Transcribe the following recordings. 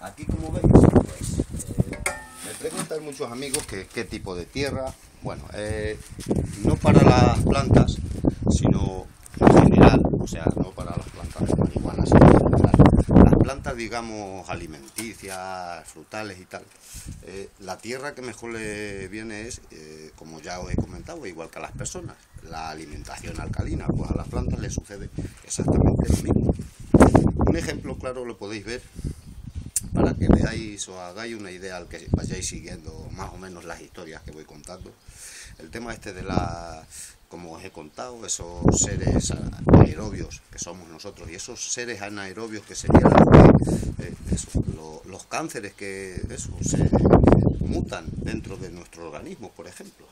Aquí como veis, eh, me preguntan muchos amigos que qué tipo de tierra. Bueno, eh, no para las plantas, sino en general, o sea, no para las plantas de sino en general. Las plantas, digamos, alimenticias, frutales y tal. eh, la tierra que mejor le viene es, como ya os he comentado, igual que a las personas, la alimentación alcalina. Pues a las plantas les sucede exactamente lo mismo. Un ejemplo claro lo podéis ver para que veáis o hagáis una idea al que vayáis siguiendo más o menos las historias que voy contando. El tema este de la, como os he contado, esos seres anaerobios que somos nosotros y esos seres anaerobios que serían eh, los cánceres que eso, se mutan dentro de nuestro organismo, por ejemplo.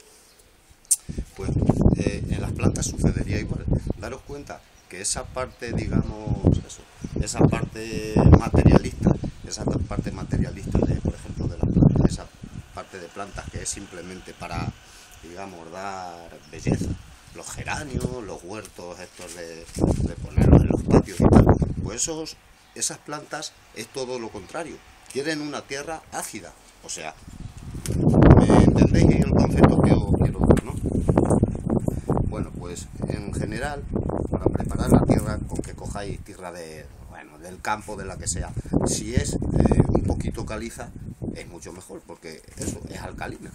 Pues eh, en las plantas sucedería igual. Daros cuenta que esa parte, digamos, eso, esa parte materialista, esa parte materialista de, por ejemplo, de las plantas, esa parte de plantas que es simplemente para, digamos, dar belleza, los geranios, los huertos estos de, ponerlos en los patios y tal, pues esos, esas plantas es todo lo contrario, quieren una tierra ácida, o sea, ¿me entendéis el concepto que os quiero dar, no? Bueno, pues en general, para preparar la tierra, con que cojáis tierra de, bueno, del campo, de la que sea, si es eh, un poquito caliza, es mucho mejor, porque eso es alcalina.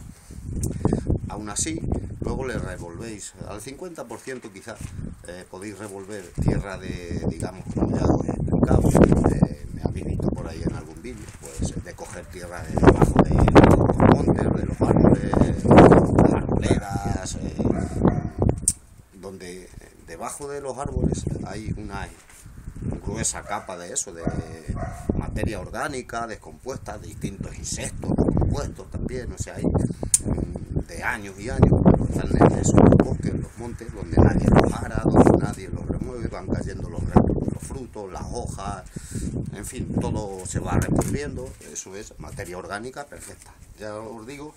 Aún así, luego le revolvéis, al 50% quizás eh, podéis revolver tierra de, digamos, ya os he me habéis visto por ahí en algún vídeo, pues de coger tierra de debajo de los montes, de los árboles, las arboledas, eh, donde debajo de los árboles hay una gruesa capa de eso, de materia orgánica, descompuesta, de distintos insectos, compuestos también, o sea, hay de años y años, pero están en esos bosques, los montes, donde nadie los ara, donde nadie los remueve, van cayendo los, los frutos, las hojas, en fin, todo se va revolviendo, eso es materia orgánica perfecta. Ya os digo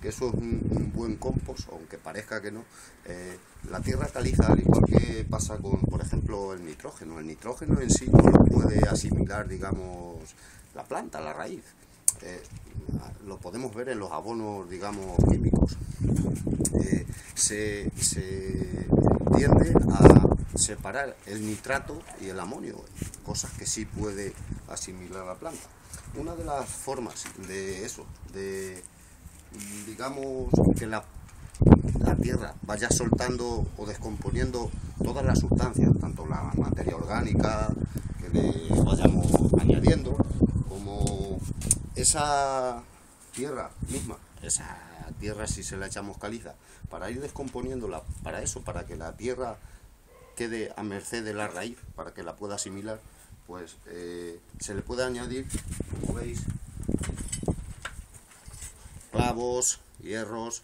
que eso es un, buen compost, aunque parezca que no. Eh, la tierra caliza, al que pasa con, por ejemplo, el nitrógeno. El nitrógeno en sí no lo puede asimilar, digamos, la planta, la raíz. Eh, lo podemos ver en los abonos, digamos, químicos. Eh, se, se tiende a separar el nitrato y el amonio, cosas que sí puede asimilar la planta. Una de las formas de eso, de digamos que la, la tierra vaya soltando o descomponiendo todas las sustancias, tanto la materia orgánica que le vayamos añadiendo, como esa tierra misma, esa tierra si se la echamos caliza, para ir descomponiéndola, para eso, para que la tierra quede a merced de la raíz, para que la pueda asimilar, pues eh, se le puede añadir, como veis, clavos, hierros,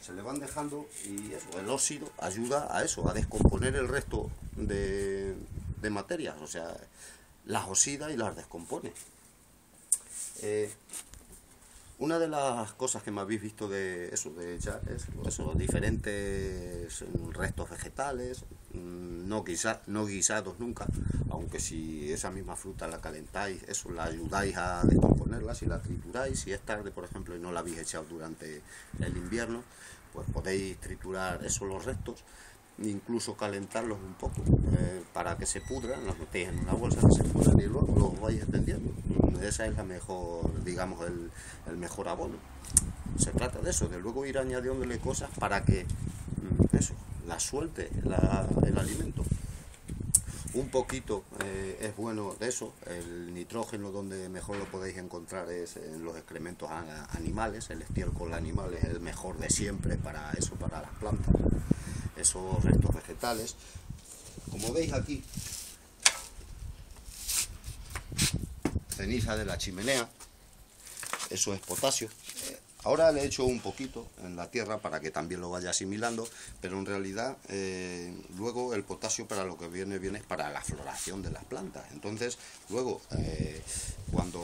se le van dejando y el óxido ayuda a eso, a descomponer el resto de, de materias, o sea, las oxida y las descompone. Eh, una de las cosas que me habéis visto de eso, de echar, es eso, diferentes restos vegetales, mm, no, guisa- no guisados nunca, aunque si esa misma fruta la calentáis, eso la ayudáis a descomponerla, si la trituráis, si es tarde, por ejemplo, y no la habéis echado durante el invierno, pues podéis triturar esos los restos, incluso calentarlos un poco eh, para que se pudran, los metéis en una bolsa que se pudran y luego los vais extendiendo. Esa es la mejor, digamos, el, mejor abono. Se trata de eso, de luego ir añadiéndole cosas para que mm, eso, la suelte el alimento. Un poquito eh, es bueno de eso, el nitrógeno donde mejor lo podéis encontrar es en los excrementos animales, el estiércol animal es el mejor de siempre para eso, para las plantas, esos restos vegetales. Como veis aquí, ceniza de la chimenea, eso es potasio. Ahora le he hecho un poquito en la tierra para que también lo vaya asimilando, pero en realidad eh, luego el potasio para lo que viene viene es para la floración de las plantas. Entonces luego eh, cuando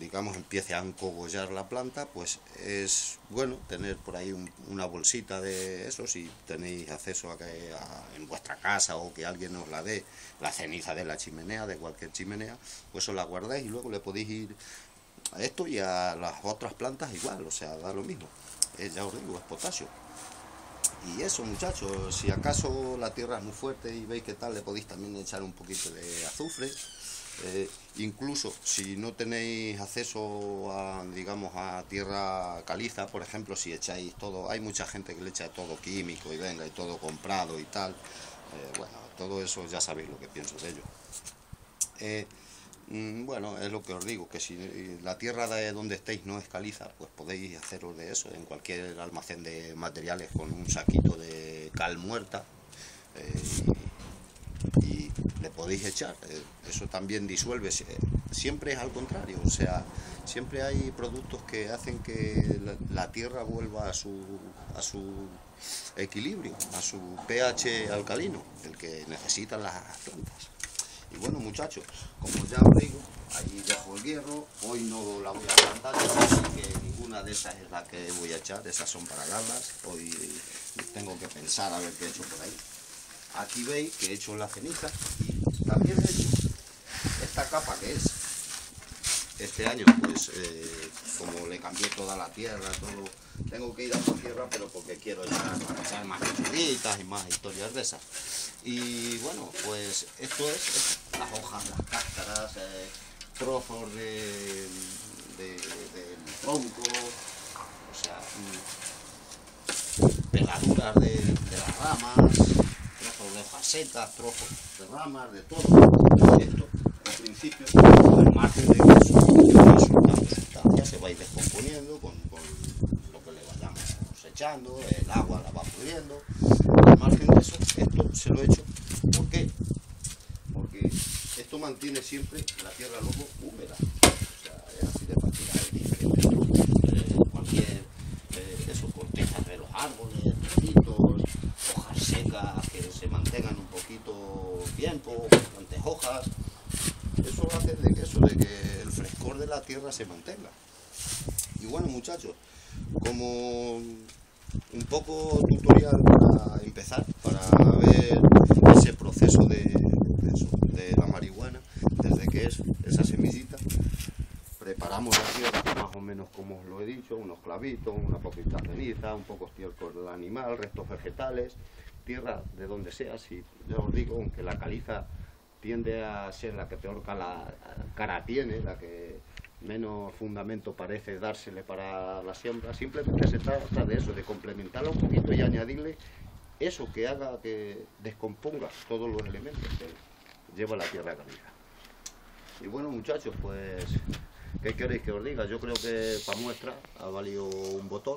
digamos empiece a encogollar la planta, pues es bueno tener por ahí una bolsita de eso, si tenéis acceso a que en vuestra casa o que alguien os la dé, la ceniza de la chimenea, de cualquier chimenea, pues os la guardáis y luego le podéis ir a esto y a las otras plantas igual, o sea, da lo mismo. ya os digo, es potasio. Y eso, muchachos, si acaso la tierra es muy fuerte y veis que tal, le podéis también echar un poquito de azufre. Eh, incluso si no tenéis acceso a, digamos, a tierra caliza, por ejemplo, si echáis todo, hay mucha gente que le echa todo químico y venga y todo comprado y tal. Eh, bueno, todo eso ya sabéis lo que pienso de ello. Eh, bueno, es lo que os digo, que si la tierra de donde estéis no es caliza, pues podéis haceros de eso en cualquier almacén de materiales con un saquito de cal muerta eh, y le podéis echar. Eh, eso también disuelve, siempre es al contrario, o sea, siempre hay productos que hacen que la, tierra vuelva a su, a su equilibrio, a su pH alcalino, el que necesitan las plantas. Y bueno muchachos, como ya os digo, ahí dejo el hierro, hoy no la voy a plantar, así que ninguna de esas es la que voy a echar, esas son para garlas, hoy tengo que pensar a ver qué he hecho por ahí. Aquí veis que he hecho la ceniza y también he hecho esta capa que es este año, pues eh, como le cambié toda la tierra, todo, tengo que ir a por tierra, pero porque quiero echar, más y más historias de esas. Y bueno, pues esto es, las hojas, las cáscaras, eh, trozos de, de, tronco, o sea, mm, pegaduras de, las ramas, trozos de secas, trozos de ramas, de todo. Esto, al principio, al margen de se va a ir descomponiendo con, lo que le vayamos echando, el agua la va pudriendo. Al margen de eso, esto se lo he hecho. ¿Por qué? Porque esto mantiene siempre la tierra luego húmeda. O sea, es así de fácil. Hay diferentes eh, cualquier, eh, eso, cortezas de los árboles, trocitos, hojas secas que se mantengan un poquito tiempo, bastantes hojas. Eso hace de que, eso, de que el frescor de la tierra se mantenga. Bueno, muchachos, como un poco tutorial para empezar, para ver ese proceso de, la marihuana, desde que es esa semillita. Preparamos la tierra más o menos como os lo he dicho, unos clavitos, una poquita ceniza, un poco estiércol del animal, restos vegetales, tierra de donde sea, si ya os digo, aunque la caliza tiende a ser la que peor cara tiene, la que menos fundamento parece dársele para la siembra, simplemente se trata de eso, de complementarla un poquito y añadirle eso que haga que descomponga todos los elementos que lleva la tierra caliza. Y bueno muchachos, pues, ¿qué queréis que os diga? Yo creo que para muestra ha valido un botón.